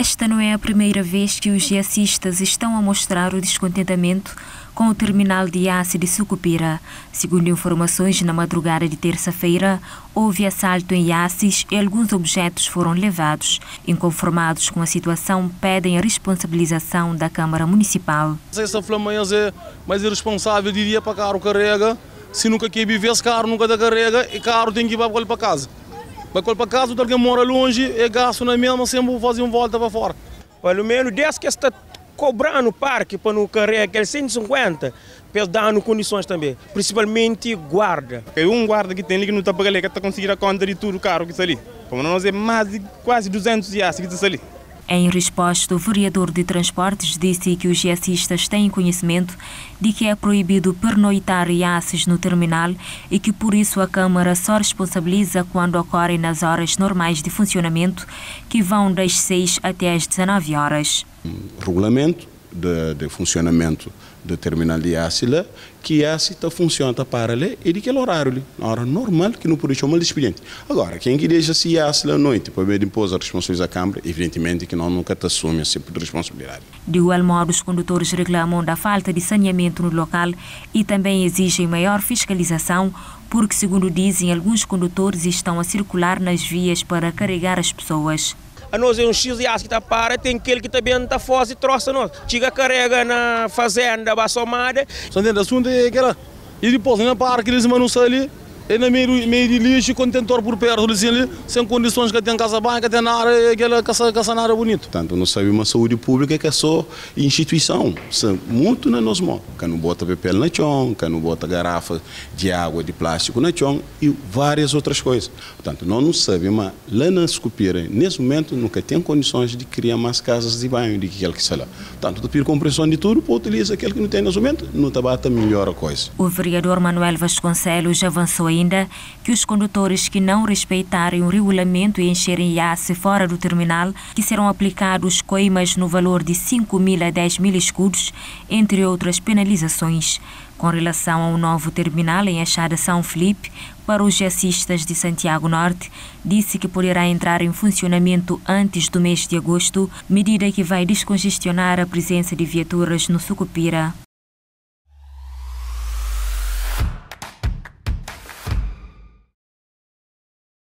Esta não é a primeira vez que os jacistas estão a mostrar o descontentamento com o terminal de Iace de Sucupira. Segundo informações, na madrugada de terça-feira, houve assalto em Iaces e alguns objetos foram levados. Inconformados com a situação, pedem a responsabilização da Câmara Municipal. Essa flama é mais irresponsável, diria para carro carrega. Se nunca quer viver, esse carro nunca dá carrega e carro tem que ir para casa. Vai para casa, alguém mora longe, é gasto na mesma, sempre fazer uma volta para fora. Pelo menos desde que está cobrando o parque para não carregar aqueles 150, para dar condições também, principalmente guarda. É um guarda que tem ali que não está pagando, que está conseguindo a conta de tudo o carro que está ali. Como nós é mais de quase 200 reais que está ali. Em resposta, o vereador de Transportes disse que os jacistas têm conhecimento de que é proibido pernoitar iaces no terminal e que por isso a Câmara só responsabiliza quando ocorrem nas horas normais de funcionamento, que vão das 6 até as 19 horas. Regulamento de, de funcionamento do terminal de Ácila, que está funciona para ali e de aquele horário, na hora normal, que não pode chamar de expediente. Agora, quem que deixa se Ácila à noite para ver impor a responsabilidade à Câmara, evidentemente que não nunca te assume esse tipo de responsabilidade. De igual modo, os condutores reclamam da falta de saneamento no local e também exigem maior fiscalização, porque, segundo dizem, alguns condutores estão a circular nas vias para carregar as pessoas a nós é um X que está para, tem aquele que também está fora e troça nós. Chega carrega na fazenda, a somada. Só dentro do assunto é aquela. E depois, na parque, eles mandam ali é na meio, meio de lixo, contentor por perto, assim, sem condições que tem casa banha, que tem na área, aquela caça, caça na área bonito. Portanto, não sabe uma saúde pública que é só instituição, muito na nossa mão. Que não bota papel na chão, que não bota garrafa de água, de plástico na chão e várias outras coisas. Portanto, nós não sabemos, mas lá na Escupira, nesse momento, nunca tem condições de criar mais casas de banho do que aquele que está lá. Portanto, pedir compreensão de tudo, para utilizar aquele que não tem nesse momento, não está melhor a coisa. O vereador Manuel Vasconcelos avançou aí ainda que os condutores que não respeitarem o regulamento e encherem IAS fora do terminal, que serão aplicados coimas no valor de 5 mil a 10 mil escudos, entre outras penalizações. Com relação ao novo terminal em Achada São Felipe, para os jacistas de Santiago Norte, disse que poderá entrar em funcionamento antes do mês de agosto, medida que vai descongestionar a presença de viaturas no Sucupira.